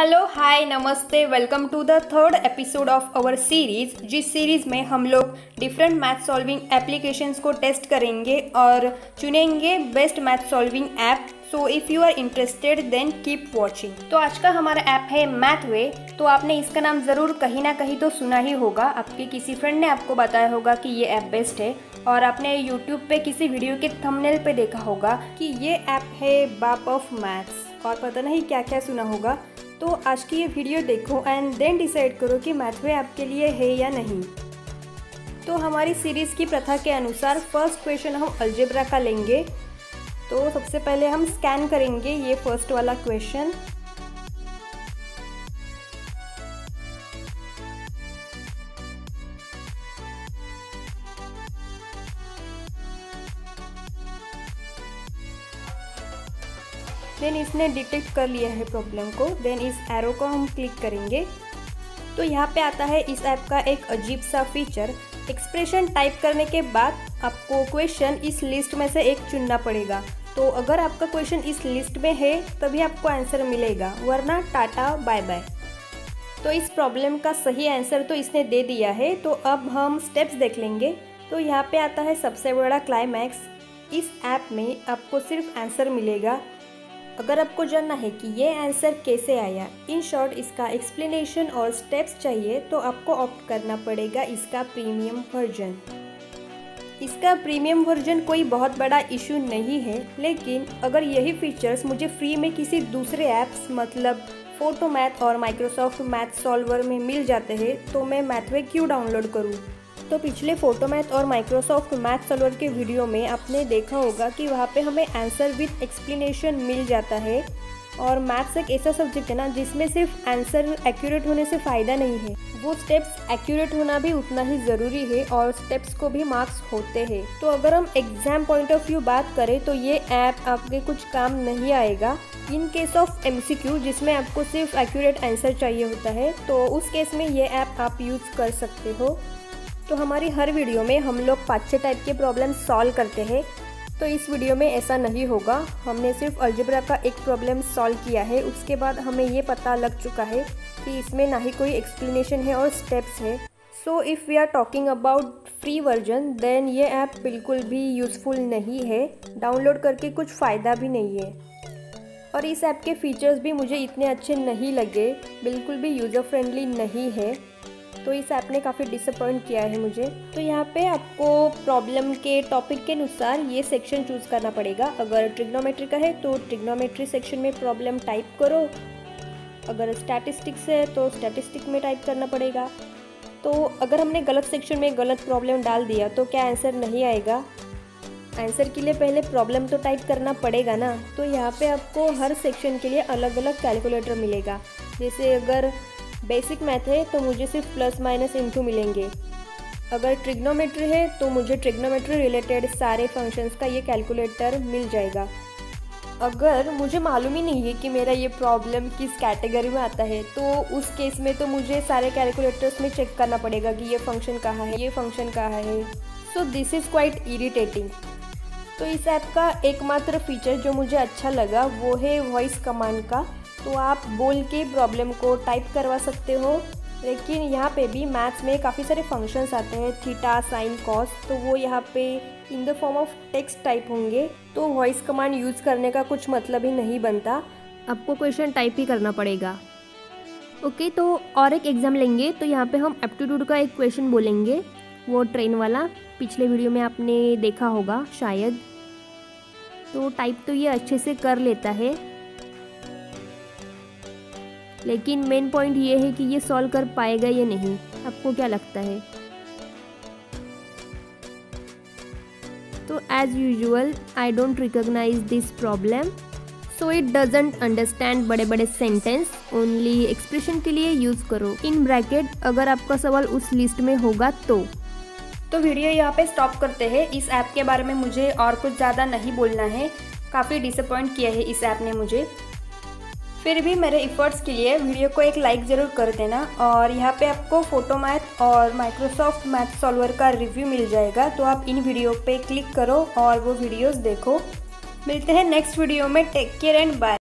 Hello hi नमस्ते welcome to the third episode of our series जिस series में हम लोग डिफरेंट मैथ सॉल्विंग एप्लीकेशंस को टेस्ट करेंगे और चुनेंगे best math solving app so if you are interested then keep watching तो आज का हमारा ऐप है मैथ वे तो आपने इसका नाम ज़रूर कहीं ना कहीं तो सुना ही होगा. आपके किसी फ्रेंड ने आपको बताया होगा कि ये ऐप बेस्ट है. और आपने यूट्यूब पे किसी वीडियो के थंबनेल पे देखा होगा कि ये ऐप है बाप ऑफ़ मैथ्स और पता नहीं क्या क्या सुना होगा. तो आज की ये वीडियो देखो एंड देन डिसाइड करो कि मैथवे आपके लिए है या नहीं। तो हमारी सीरीज़ की प्रथा के अनुसार फ़र्स्ट क्वेश्चन हम अल्जेब्रा का लेंगे। तो सबसे पहले हम स्कैन करेंगे ये फ़र्स्ट वाला क्वेश्चन देन इसने डिटेक्ट कर लिया है प्रॉब्लम को. देन इस एरो को हम क्लिक करेंगे. तो यहाँ पे आता है इस ऐप का एक अजीब सा फीचर एक्सप्रेशन टाइप करने के बाद आपको क्वेश्चन इस लिस्ट में से एक चुनना पड़ेगा. तो अगर आपका क्वेश्चन इस लिस्ट में है, तभी आपको आंसर मिलेगा. वरना टाटा बाय बाय तो इस प्रॉब्लम का सही आंसर तो इसने दे दिया है. तो अब हम स्टेप्स देख लेंगे. तो यहाँ पे आता है सबसे बड़ा क्लाइमैक्स इस ऐप में आपको सिर्फ़ आंसर मिलेगा. अगर आपको जानना है कि ये आंसर कैसे आया इन शॉर्ट इसका एक्सप्लेनेशन और स्टेप्स चाहिए तो आपको ऑप्ट करना पड़ेगा इसका प्रीमियम वर्जन इसका प्रीमियम वर्जन कोई बहुत बड़ा इशू नहीं है, लेकिन अगर यही फीचर्स मुझे फ्री में किसी दूसरे ऐप्स मतलब फ़ोटो मैथ और माइक्रोसॉफ्ट मैथ सॉल्वर में मिल जाते हैं तो मैं मैथवे क्यों डाउनलोड करूँ? तो पिछले फ़ोटो मैथ और माइक्रोसॉफ्ट मैथ सॉल्वर के वीडियो में आपने देखा होगा कि वहाँ पे हमें आंसर विथ एक्सप्लेनेशन मिल जाता है। और मैथ्स एक ऐसा सब्जेक्ट है ना, जिसमें सिर्फ़ आंसर एक्यूरेट होने से फ़ायदा नहीं है। वो स्टेप्स एक्यूरेट होना भी उतना ही ज़रूरी है और स्टेप्स को भी मार्क्स होते हैं। तो अगर हम एग्ज़ाम पॉइंट ऑफ़ व्यू बात करें तो ये ऐप आपके कुछ काम नहीं आएगा। इन केस ऑफ़ एमसीक्यू जिसमें आपको सिर्फ़ एक्यूरेट आंसर चाहिए होता है तो उस केस में ये ऐप आप यूज़ कर सकते हो। तो हमारी हर वीडियो में हम लोग पाँच छः टाइप के प्रॉब्लम सॉल्व करते हैं। तो इस वीडियो में ऐसा नहीं होगा। हमने सिर्फ़ अल्जब्रा का एक प्रॉब्लम सॉल्व किया है। उसके बाद हमें ये पता लग चुका है कि इसमें ना ही कोई एक्सप्लेनेशन है और स्टेप्स है। So if we are talking about free version then ये ऐप बिल्कुल भी यूज़फुल नहीं है। डाउनलोड करके कुछ फ़ायदा भी नहीं है। और इस ऐप के फीचर्स भी मुझे इतने अच्छे नहीं लगे। बिल्कुल भी यूज़र फ्रेंडली नहीं है। तो इस ऐप ने काफ़ी डिसअपॉइंट किया है मुझे। तो यहाँ पे आपको प्रॉब्लम के टॉपिक के अनुसार ये सेक्शन चूज़ करना पड़ेगा। अगर ट्रिग्नोमेट्री का है तो ट्रिग्नोमेट्री सेक्शन में प्रॉब्लम टाइप करो। अगर स्टैटिस्टिक्स है तो स्टैटिस्टिक में टाइप करना पड़ेगा। तो अगर हमने गलत सेक्शन में गलत प्रॉब्लम डाल दिया तो क्या आंसर नहीं आएगा? आंसर के लिए पहले प्रॉब्लम तो टाइप करना पड़ेगा ना। तो यहाँ पे आपको हर सेक्शन के लिए अलग अलग कैलकुलेटर मिलेगा। जैसे अगर बेसिक मैथ है तो मुझे सिर्फ़ प्लस माइनस इंटू मिलेंगे। अगर ट्रिग्नोमेट्री है तो मुझे ट्रिग्नोमेट्री रिलेटेड सारे फ़ंक्शंस का ये कैलकुलेटर मिल जाएगा। अगर मुझे मालूम ही नहीं है कि मेरा ये प्रॉब्लम किस कैटेगरी में आता है तो उस केस में तो मुझे सारे कैलकुलेटर्स में चेक करना पड़ेगा कि ये फ़ंक्शन कहाँ है, ये फ़ंक्शन कहाँ है। So this is quite irritating तो इस ऐप का एकमात्र फीचर जो मुझे अच्छा लगा वो है वॉइस कमांड का। तो आप बोल के प्रॉब्लम को टाइप करवा सकते हो। लेकिन यहाँ पे भी मैथ्स में काफ़ी सारे फ़ंक्शंस आते हैं थीटा साइन कॉस तो वो यहाँ पे in the form of text type होंगे। तो वॉइस कमांड यूज़ करने का कुछ मतलब ही नहीं बनता। आपको क्वेश्चन टाइप ही करना पड़ेगा। ओके okay, तो और एक एग्ज़ाम लेंगे। तो यहाँ पे हम एप्टीट्यूड का एक क्वेश्चन बोलेंगे। वो ट्रेन वाला। पिछले वीडियो में आपने देखा होगा शायद। तो टाइप तो ये अच्छे से कर लेता है। लेकिन मेन पॉइंट ये है कि ये सॉल्व कर पाएगा या नहीं, आपको क्या लगता है? तो as usual I don't recognise this problem so it doesn't understand बड़े बड़े सेंटेंस ओनली एक्सप्रेशन के लिए यूज़ करो। इन ब्रैकेट अगर आपका सवाल उस लिस्ट में होगा तो। तो वीडियो यहाँ पे स्टॉप करते हैं। इस ऐप के बारे में मुझे और कुछ ज़्यादा नहीं बोलना है। काफ़ी डिसअपॉइंट किया है इस ऐप ने मुझे। फिर भी मेरे इफ़र्ट्स के लिए वीडियो को एक लाइक ज़रूर कर देना और यहाँ पे आपको फ़ोटो मैथ और माइक्रोसॉफ्ट मैथ सॉल्वर का रिव्यू मिल जाएगा। तो आप इन वीडियो पे क्लिक करो और वो वीडियोस देखो। मिलते हैं नेक्स्ट वीडियो में। Take care and bye